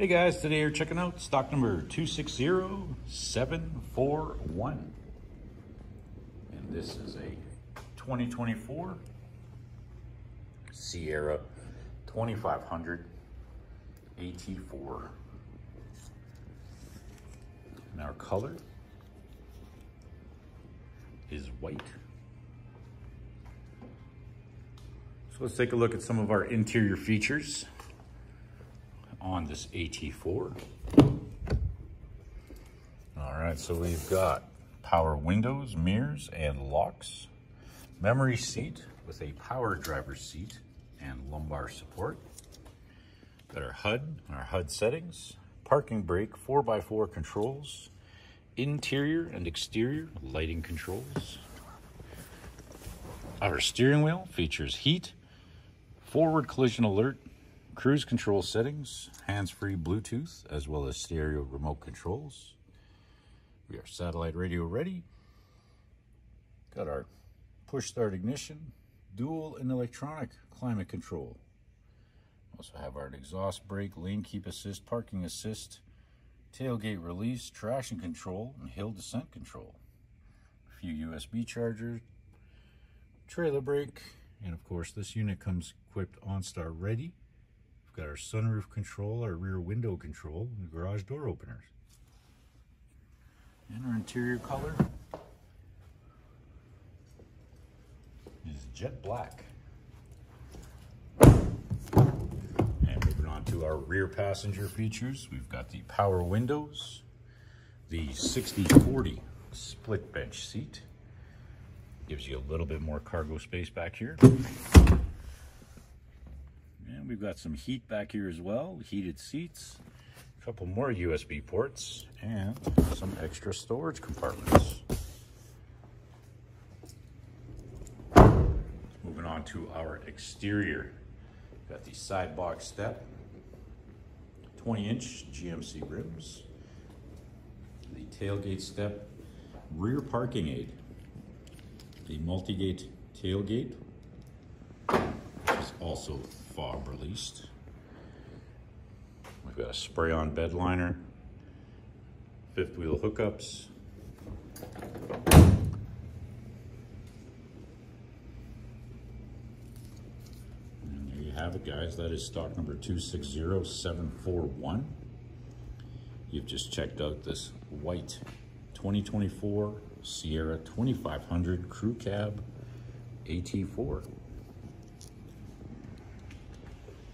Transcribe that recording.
Hey guys, today you're checking out stock number 260741. And this is a 2024 Sierra 2500 AT4. And our color is white. So let's take a look at some of our interior features on this AT4. All right, so we've got power windows, mirrors, and locks. Memory seat with a power driver seat and lumbar support. Got our HUD, our HUD settings, parking brake, 4x4 controls, interior and exterior lighting controls. Our steering wheel features heat, forward collision alert, cruise control settings, hands-free Bluetooth, as well as stereo remote controls. We are satellite radio ready. Got our push start ignition, dual and electronic climate control. Also have our exhaust brake, lane keep assist, parking assist, tailgate release, traction control, and hill descent control. A few USB chargers, trailer brake, and of course this unit comes equipped OnStar ready We've got our sunroof control, our rear window control, and garage door openers. And our interior color is jet black. And moving on to our rear passenger features, we've got the power windows, the 60-40 split bench seat. Gives you a little bit more cargo space back here. We've got some heat back here as well, heated seats, a couple more USB ports, and some extra storage compartments. Moving on to our exterior. Got the side box step, 20 inch GMC rims, the tailgate step, rear parking aid, the multi-gate tailgate, is also fob released. We've got a spray-on bed liner, fifth wheel hookups, and there you have it guys, that is stock number 260741. You've just checked out this white 2024 Sierra 2500 Crew Cab AT4.